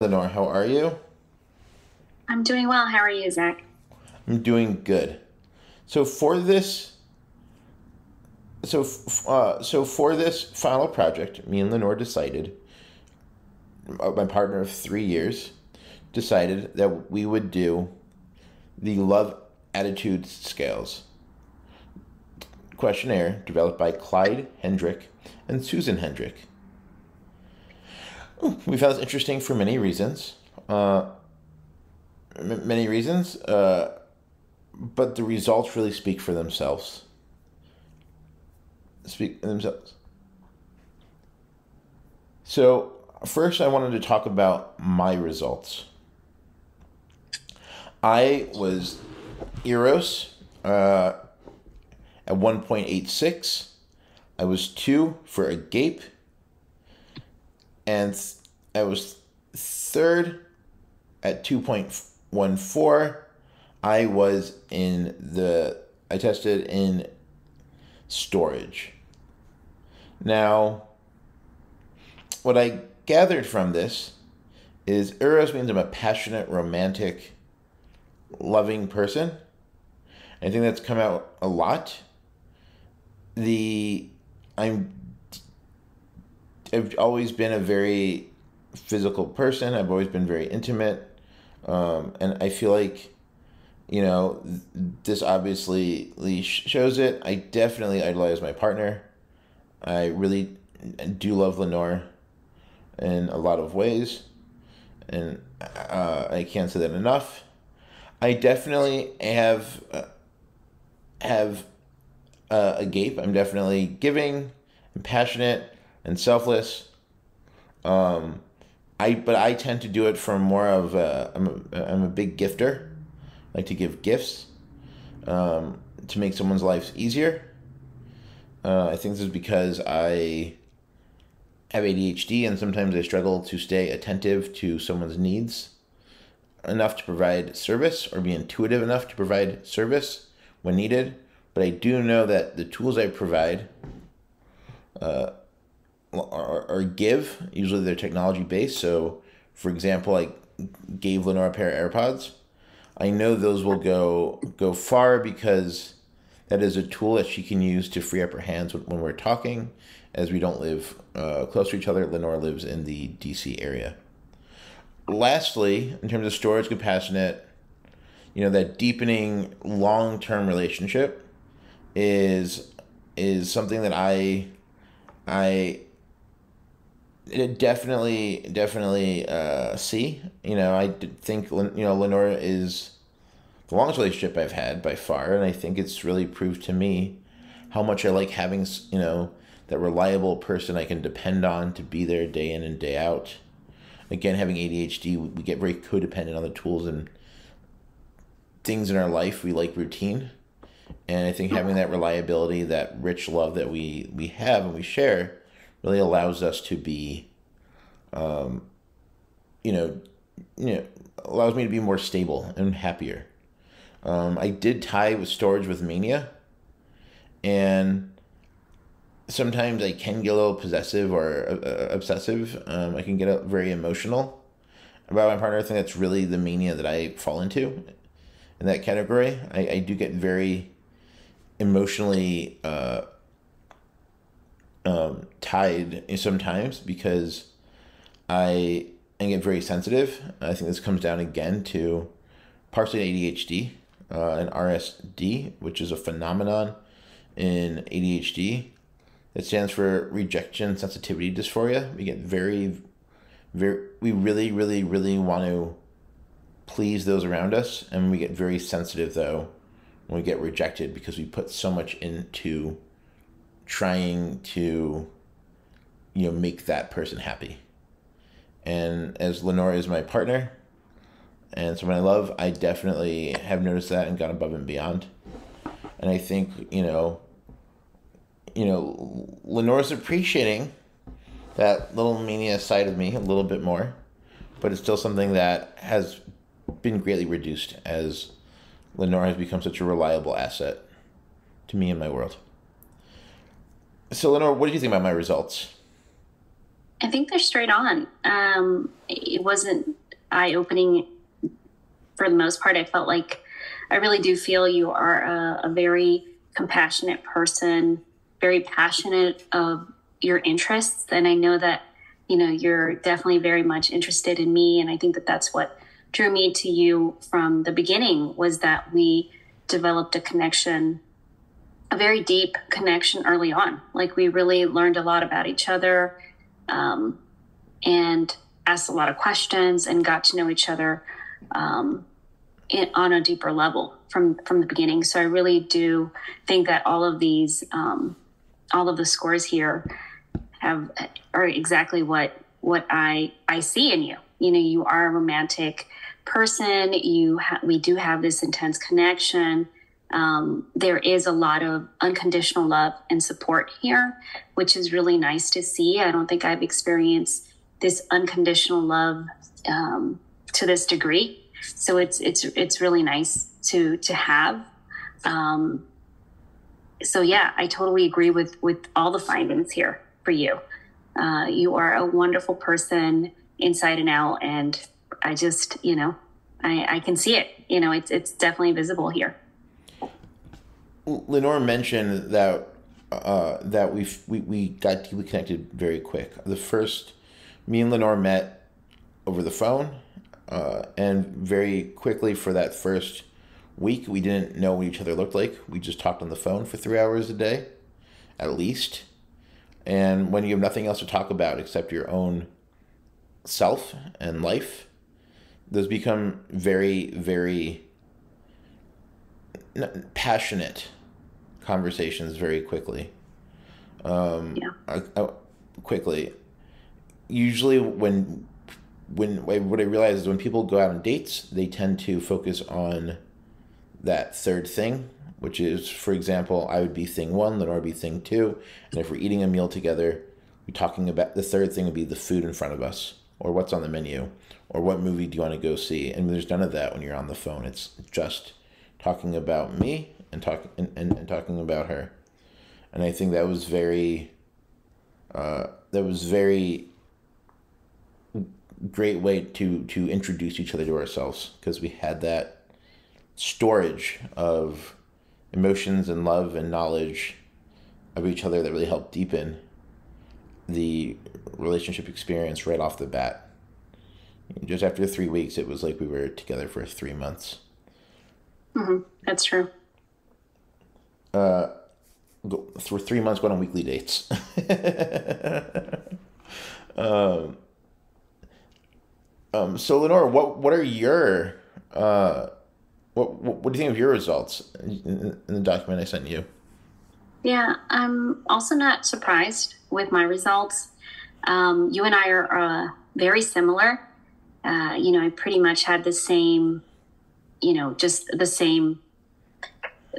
Lenore, how are you? I'm doing well. How are you, Zach? I'm doing good. So for this, so uh, so for this final project, me and Lenore decided, uh, my partner of three years, decided that we would do the love attitude scales questionnaire developed by Clyde Hendrick and Susan Hendrick. We found this interesting for many reasons. Uh, m- many reasons, uh, but the results really speak for themselves. Speak themselves. So, first, I wanted to talk about my results. I was Eros uh, at 1.86. I was 2 for Agape and I was third at 2.14. I was in the, I tested in Storge. Now, what I gathered from this is Eros means I'm a passionate, romantic, loving person. I think that's come out a lot. The I'm I've always been a very physical person. I've always been very intimate, um, and I feel like, you know, this obviously shows it. I definitely idolize my partner. I really do love Lenore in a lot of ways, and uh, I can't say that enough. I definitely have uh, have uh, Agape. I'm definitely giving and passionate and selfless. Um, I but I tend to do it from more of a, I'm a, I'm a big gifter. I like to give gifts um, to make someone's life easier. Uh, I think this is because I have ADHD and sometimes I struggle to stay attentive to someone's needs enough to provide service or be intuitive enough to provide service when needed. But I do know that the tools I provide uh, or, or give. Usually they're technology based. So, for example, I gave Lenore a pair of AirPods. I know those will go go far because that is a tool that she can use to free up her hands when we're talking, as we don't live uh, close to each other. Lenore lives in the DC area. Lastly, in terms of Storge compassionate, you know that deepening long term relationship is is something that I I it definitely definitely uh, see. You know, I think you know Lenore is the longest relationship I've had by far, and I think it's really proved to me how much I like having you know that reliable person I can depend on to be there day in and day out. Again, having ADHD, we get very codependent on the tools and things in our life. We like routine, and I think having that reliability, that rich love that we we have and we share really allows us to be, um, you know, you know, allows me to be more stable and happier. Um, I did tie with Storge with mania, and sometimes I can get a little possessive or uh, obsessive. Um, I can get very emotional about my partner. I think that's really the mania that I fall into in that category. I, I do get very emotionally uh, um, tied sometimes because I, I get very sensitive. I think this comes down again to partially ADHD uh, and RSD, which is a phenomenon in ADHD. It stands for rejection sensitivity dysphoria. We get very, very, we really, really, really want to please those around us, and we get very sensitive though when we get rejected because we put so much into trying to you know make that person happy. And as lenore is my partner and someone i love i definitely have noticed that and gone above and beyond. And i think you know you know lenore's appreciating that little mania side of me a little bit more but it's still something that has been greatly reduced as lenore has become such a reliable asset to me and my world so, Lenore, what did you think about my results? I think they're straight on. Um, it wasn't eye opening for the most part. I felt like I really do feel you are a, a very compassionate person, very passionate of your interests. And I know that, you know, you're definitely very much interested in me. And I think that that's what drew me to you from the beginning was that we developed a connection a very deep connection early on. Like we really learned a lot about each other um, and asked a lot of questions and got to know each other um, in, on a deeper level from from the beginning. So I really do think that all of these, um, all of the scores here, have are exactly what what I I see in you. You know, you are a romantic person. You ha- we do have this intense connection um, there is a lot of unconditional love and support here, which is really nice to see. I don't think I've experienced this unconditional love um, to this degree, so it's it's it's really nice to to have. Um, so yeah, I totally agree with with all the findings here for you. Uh, you are a wonderful person inside and out, and I just you know I, I can see it. You know, it's it's definitely visible here. Lenore mentioned that uh, that we we we got deeply connected very quick. The first, me and Lenore met over the phone, uh, and very quickly for that first week, we didn't know what each other looked like. We just talked on the phone for three hours a day, at least. And when you have nothing else to talk about except your own self and life, those become very, very passionate conversations very quickly. Um, yeah. I, I, quickly. Usually, when when what I realize is when people go out on dates, they tend to focus on that third thing, which is, for example, I would be thing one, Lenore would be thing two, and if we're eating a meal together, we're talking about the third thing would be the food in front of us, or what's on the menu, or what movie do you want to go see, and there's none of that when you're on the phone. It's just talking about me and talking and, and, and, talking about her, and I think that was very, uh, that was very great way to to introduce each other to ourselves because we had that storage of emotions and love and knowledge of each other that really helped deepen the relationship experience right off the bat. Just after three weeks, it was like we were together for three months. Mm-hmm. That's true uh, go, for three months going on weekly dates. um, um, so Lenore, what what are your uh, what, what, what do you think of your results in, in the document I sent you? Yeah, I'm also not surprised with my results. Um, you and I are uh, very similar. Uh, you know, I pretty much had the same, you know, just the same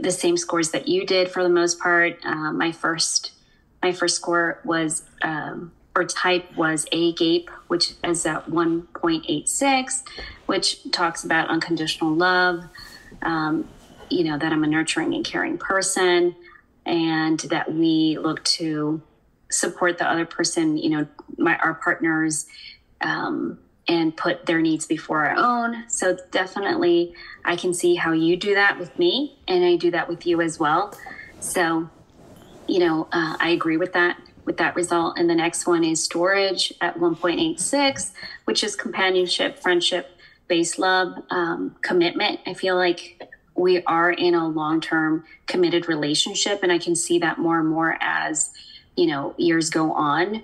the same scores that you did for the most part. Uh, my first my first score was um, or type was Agape, which is at 1.86, which talks about unconditional love. Um, you know that I'm a nurturing and caring person, and that we look to support the other person. You know, my our partners. Um, and put their needs before our own. So definitely, I can see how you do that with me, and I do that with you as well. So, you know, uh, I agree with that with that result. And the next one is Storge at 1.86, which is companionship, friendship, based love, um, commitment. I feel like we are in a long term committed relationship, and I can see that more and more as you know years go on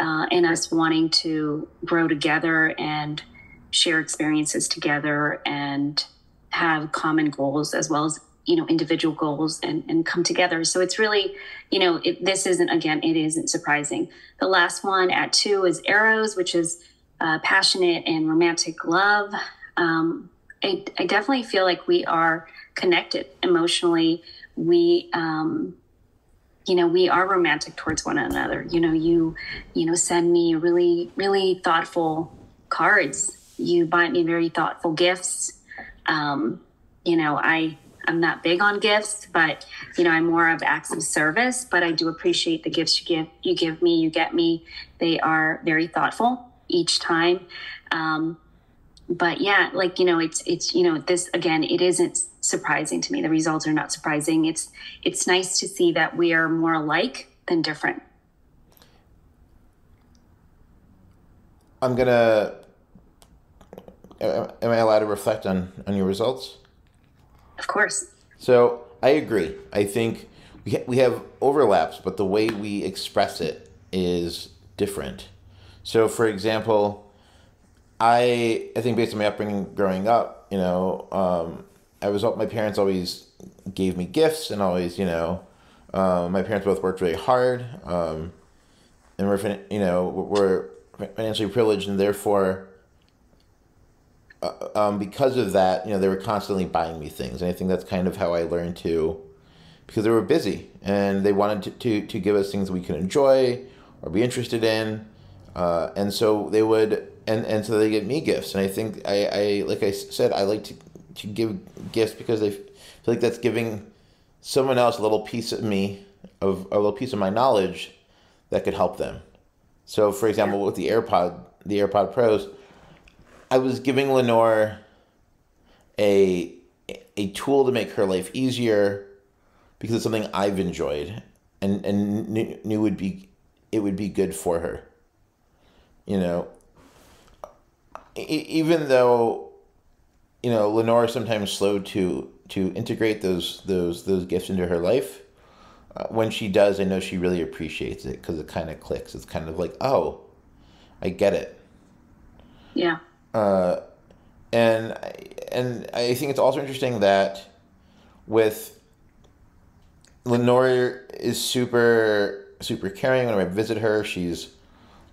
uh, and us wanting to grow together and share experiences together and have common goals as well as you know individual goals and, and come together. So it's really you know it, this isn't again it isn't surprising. The last one at two is Eros which is uh, passionate and romantic love. Um, I, I definitely feel like we are connected emotionally. We um, you know we are romantic towards one another you know you you know send me really really thoughtful cards you buy me very thoughtful gifts um, you know i I'm not big on gifts, but you know, I'm more of acts of service. But I do appreciate the gifts you give. You give me, you get me. They are very thoughtful each time. Um, but yeah, like you know, it's it's you know, this again, it isn't surprising to me. The results are not surprising. It's it's nice to see that we are more alike than different. I'm gonna. Am I allowed to reflect on on your results? Of course. So I agree. I think we ha- we have overlaps, but the way we express it is different. So, for example, I I think based on my upbringing growing up, you know, um, I was my parents always gave me gifts and always, you know, uh, my parents both worked really hard, um, and we're you know we're financially privileged, and therefore, uh, um, because of that, you know, they were constantly buying me things, and I think that's kind of how I learned to, because they were busy and they wanted to to, to give us things we could enjoy or be interested in, uh, and so they would, and and so they give me gifts, and I think I, I like I said I like to to give gifts because I feel like that's giving someone else a little piece of me of a little piece of my knowledge that could help them. So, for example, with the AirPod, the AirPod Pros, I was giving Lenore a a tool to make her life easier because it's something I've enjoyed and and knew, knew would be it would be good for her. You know, even though you know Lenore is sometimes slow to to integrate those those those gifts into her life uh, when she does, I know she really appreciates it because it kind of clicks. It's kind of like, oh, I get it. Yeah. Uh, and and I think it's also interesting that with Lenore is super super caring. When I visit her, she's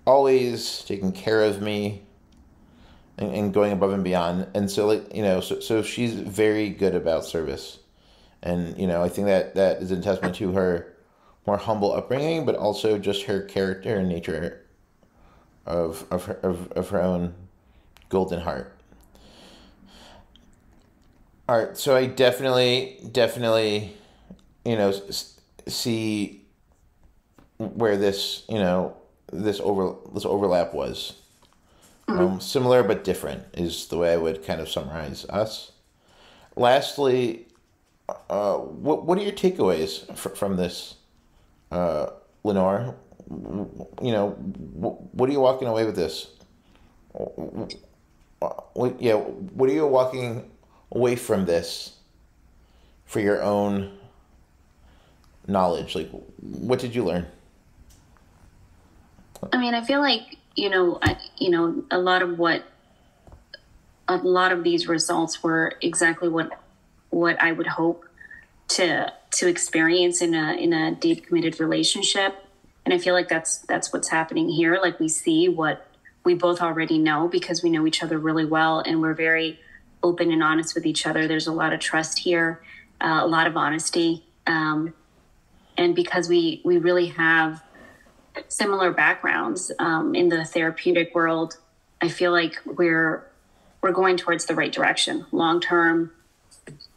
always taking care of me and, and going above and beyond. And so, like you know, so so she's very good about service and you know I think that that is a testament to her more humble upbringing, but also just her character and nature of of her, of, of her own golden heart. All right, so I definitely definitely you know see where this you know this over this overlap was. Mm-hmm. Um, similar but different is the way I would kind of summarize us. Lastly, uh, what what are your takeaways f- from this, uh, Lenore? You know, what are you walking away with this? What, yeah, what are you walking away from this for your own knowledge? Like, what did you learn? I mean, I feel like you know, I, you know, a lot of what a lot of these results were exactly what what I would hope to to experience in a in a deep committed relationship. And I feel like that's that's what's happening here. Like we see what we both already know because we know each other really well and we're very open and honest with each other. There's a lot of trust here, uh, a lot of honesty, um, and because we we really have similar backgrounds um, in the therapeutic world, I feel like we're we're going towards the right direction. Long term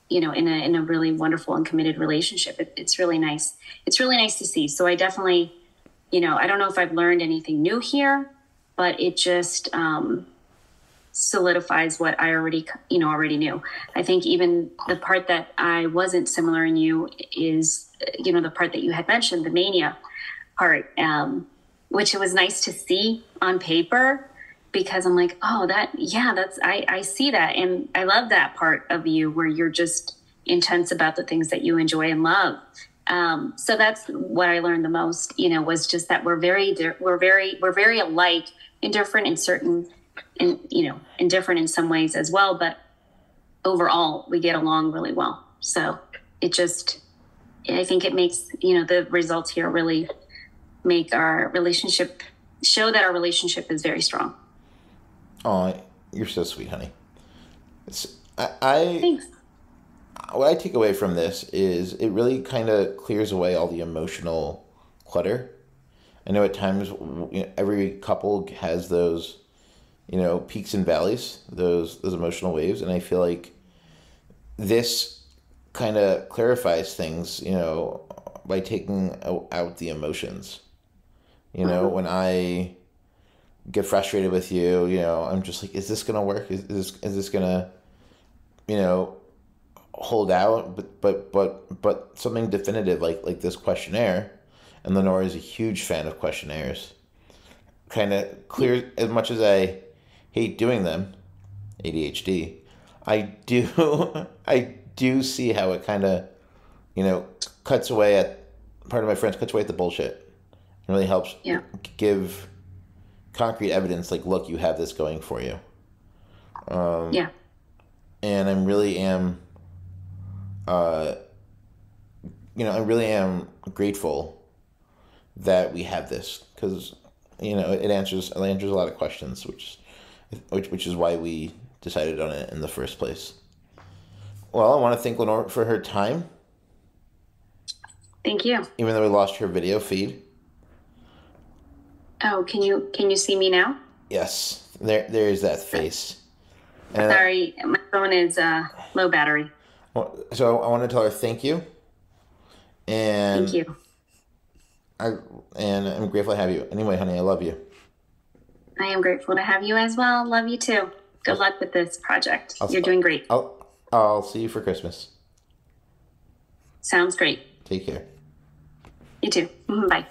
you know in a in a really wonderful and committed relationship it, it's really nice. It's really nice to see. So i definitely you know i don't know if i've learned anything new here but it just um, solidifies what i already you know already knew. I think even the part that i wasn't similar in you is you know the part that you had mentioned the mania part um, which it was nice to see on paper because I'm like, oh, that, yeah, that's, I, I see that. And I love that part of you where you're just intense about the things that you enjoy and love. Um, so that's what I learned the most, you know, was just that we're very, we're very, we're very alike and different in certain, in, you know, and different in some ways as well. But overall, we get along really well. So it just, I think it makes, you know, the results here really make our relationship show that our relationship is very strong. Oh, you're so sweet, honey. It's, I, I Thanks. What I take away from this is it really kind of clears away all the emotional clutter. I know at times you know, every couple has those, you know, peaks and valleys, those those emotional waves, and I feel like this kind of clarifies things, you know, by taking out the emotions. You know, mm-hmm. when I get frustrated with you, you know, I'm just like, is this gonna work? Is, is this is this gonna, you know, hold out? But but but but something definitive like like this questionnaire, and Lenore is a huge fan of questionnaires. Kind of clear as much as I hate doing them, ADHD. I do I do see how it kind of, you know, cuts away at part of my friends cuts away at the bullshit. Really helps yeah. give concrete evidence like look you have this going for you. Um, yeah. and i really am uh, you know i really am grateful that we have this because you know it answers it answers a lot of questions which which which is why we decided on it in the first place. Well i want to thank lenore for her time. Thank you. Even though we lost her video feed Oh, can you can you see me now? Yes, there there is that face. And Sorry, my phone is uh, low battery. So I want to tell her thank you. And thank you. I and I'm grateful to have you. Anyway, honey, I love you. I am grateful to have you as well. Love you too. Good luck with this project. I'll, You're doing great. I'll I'll see you for Christmas. Sounds great. Take care. You too. Mm-hmm. Bye.